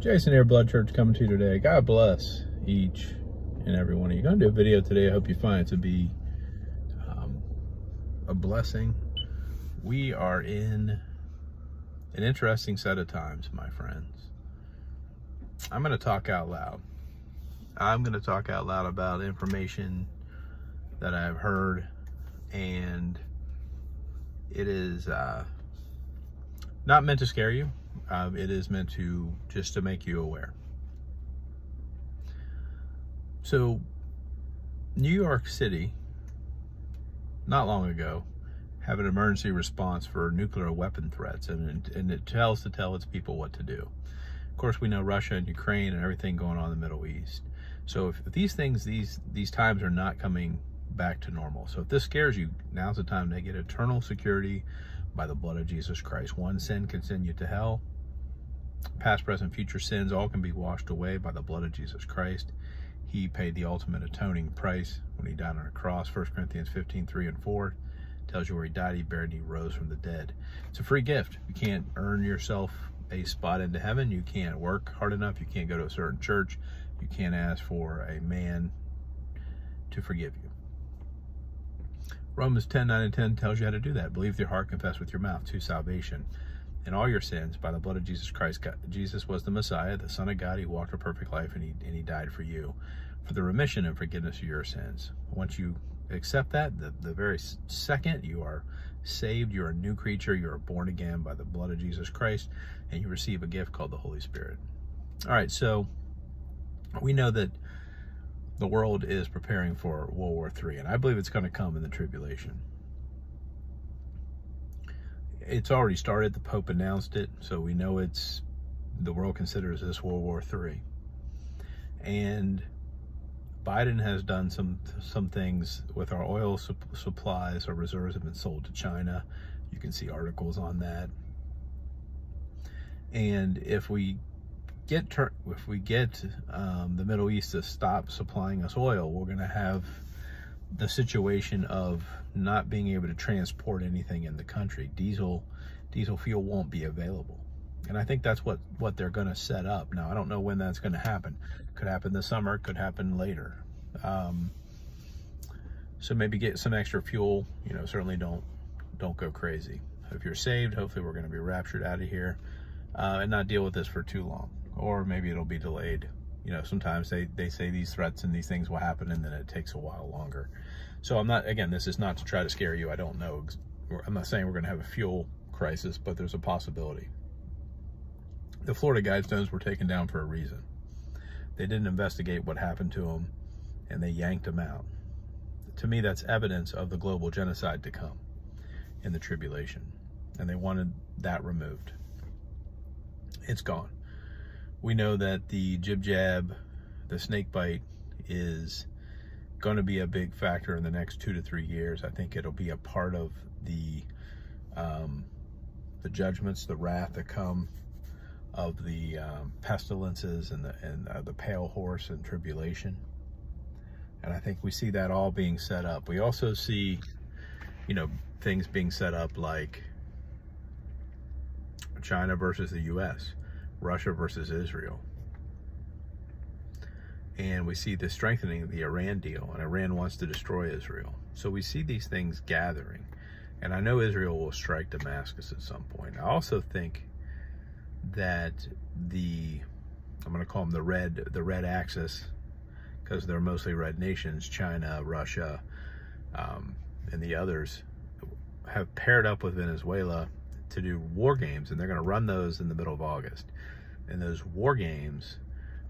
Jason here, Blood Church, coming to you today. God bless each and every one of you. Going to do a video today. I hope you find it to be um, a blessing. We are in an interesting set of times, my friends. I'm going to talk out loud. I'm going to talk out loud about information that I've heard, and it is uh, not meant to scare you um, it is meant to just to make you aware. So, New York City, not long ago, have an emergency response for nuclear weapon threats, and, and it tells to tell its people what to do. Of course, we know Russia and Ukraine and everything going on in the Middle East. So if, if these things, these these times are not coming back to normal. So if this scares you, now's the time to get eternal security by the blood of Jesus Christ. One sin can send you to hell. Past, present, future sins all can be washed away by the blood of Jesus Christ. He paid the ultimate atoning price when he died on a cross. 1 Corinthians 15, 3 and 4 tells you where he died, he buried, and he rose from the dead. It's a free gift. You can't earn yourself a spot into heaven. You can't work hard enough. You can't go to a certain church. You can't ask for a man to forgive you. Romans 10, 9 and 10 tells you how to do that. Believe with your heart, confess with your mouth to salvation and all your sins by the blood of Jesus Christ. God, Jesus was the Messiah, the Son of God. He walked a perfect life and he, and he died for you for the remission and forgiveness of your sins. Once you accept that, the, the very second you are saved, you're a new creature, you are born again by the blood of Jesus Christ, and you receive a gift called the Holy Spirit. All right, so we know that the world is preparing for World War III, and I believe it's going to come in the tribulation it's already started. The Pope announced it, so we know it's the world considers this World War III. And Biden has done some some things with our oil su supplies. Our reserves have been sold to China. You can see articles on that. And if we get if we get um, the Middle East to stop supplying us oil, we're going to have the situation of not being able to transport anything in the country. Diesel, diesel fuel won't be available. And I think that's what, what they're going to set up. Now, I don't know when that's going to happen. Could happen this summer, could happen later. Um, so maybe get some extra fuel, you know, certainly don't, don't go crazy. If you're saved, hopefully we're going to be raptured out of here uh, and not deal with this for too long. Or maybe it'll be delayed you know, sometimes they, they say these threats and these things will happen and then it takes a while longer. So I'm not, again, this is not to try to scare you. I don't know. I'm not saying we're going to have a fuel crisis, but there's a possibility. The Florida Guidestones were taken down for a reason. They didn't investigate what happened to them and they yanked them out. To me, that's evidence of the global genocide to come in the tribulation. And they wanted that removed. It's gone we know that the jib jab, the snake bite is going to be a big factor in the next two to three years. I think it'll be a part of the um, the judgments, the wrath that come of the um, pestilences and the and uh, the pale horse and tribulation. And I think we see that all being set up. We also see, you know, things being set up like China versus the U.S. Russia versus Israel. And we see the strengthening of the Iran deal, and Iran wants to destroy Israel. So we see these things gathering. And I know Israel will strike Damascus at some point. I also think that the, I'm going to call them the red, the red axis, because they're mostly red nations, China, Russia, um, and the others, have paired up with Venezuela to do war games, and they're going to run those in the middle of August. And those war games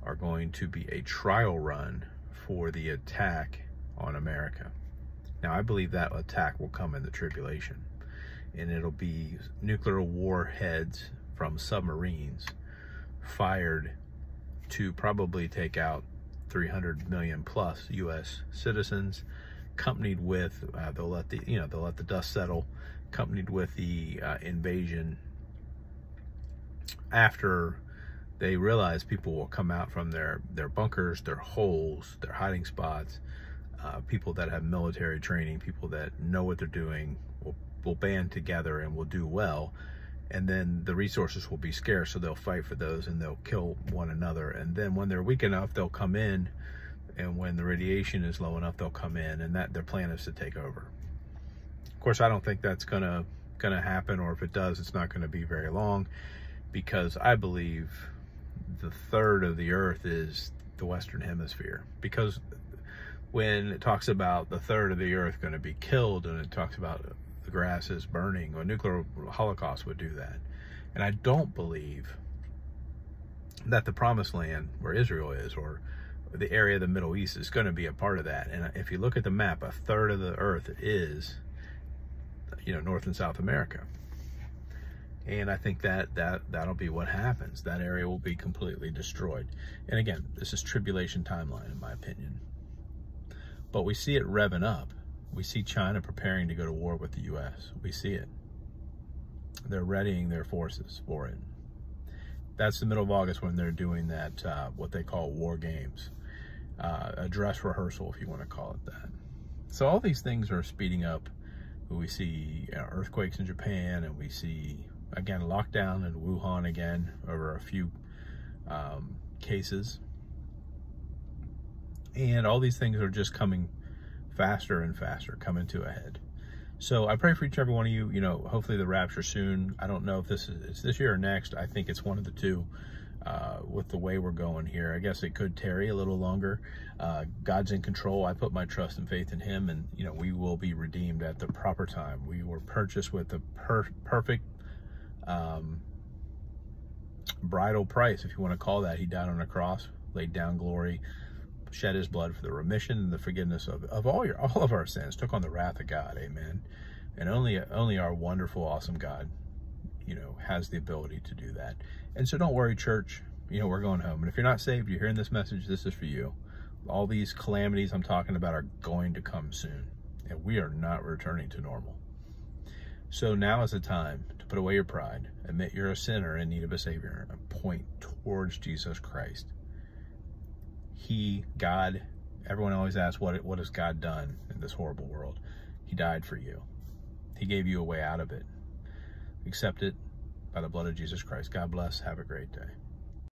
are going to be a trial run for the attack on America. Now, I believe that attack will come in the tribulation, and it'll be nuclear warheads from submarines fired to probably take out 300 million plus U.S. citizens, accompanied with uh, they'll let the you know they'll let the dust settle, accompanied with the uh, invasion after they realize people will come out from their their bunkers, their holes, their hiding spots. Uh, people that have military training, people that know what they're doing, will will band together and will do well, and then the resources will be scarce, so they'll fight for those and they'll kill one another. And then when they're weak enough, they'll come in, and when the radiation is low enough, they'll come in, and that their plan is to take over. Of course, I don't think that's gonna gonna happen, or if it does, it's not gonna be very long, because I believe the third of the Earth is the Western Hemisphere. Because when it talks about the third of the Earth going to be killed, and it talks about the grass is burning, a nuclear holocaust would do that. And I don't believe that the promised land where Israel is or the area of the Middle East is going to be a part of that. And if you look at the map, a third of the earth is, you know, North and South America. And I think that, that that'll be what happens. That area will be completely destroyed. And again, this is tribulation timeline, in my opinion. But we see it revving up we see China preparing to go to war with the U.S. We see it. They're readying their forces for it. That's the middle of August when they're doing that, uh, what they call war games. Uh, a dress rehearsal, if you want to call it that. So all these things are speeding up. We see uh, earthquakes in Japan, and we see, again, lockdown in Wuhan again over a few um, cases. And all these things are just coming faster and faster coming to a head. So I pray for each and every one of you, you know, hopefully the rapture soon. I don't know if this is this year or next. I think it's one of the two uh, with the way we're going here. I guess it could tarry a little longer. Uh, God's in control. I put my trust and faith in him and, you know, we will be redeemed at the proper time. We were purchased with the per perfect um, bridal price, if you want to call that. He died on a cross, laid down glory, shed his blood for the remission and the forgiveness of, of all your all of our sins, took on the wrath of God, amen. And only only our wonderful, awesome God, you know, has the ability to do that. And so don't worry, church, you know, we're going home. And if you're not saved, you're hearing this message, this is for you. All these calamities I'm talking about are going to come soon. And we are not returning to normal. So now is the time to put away your pride, admit you're a sinner in need of a Savior, and point towards Jesus Christ he, God, everyone always asks, what, what has God done in this horrible world? He died for you. He gave you a way out of it. Accept it by the blood of Jesus Christ. God bless. Have a great day.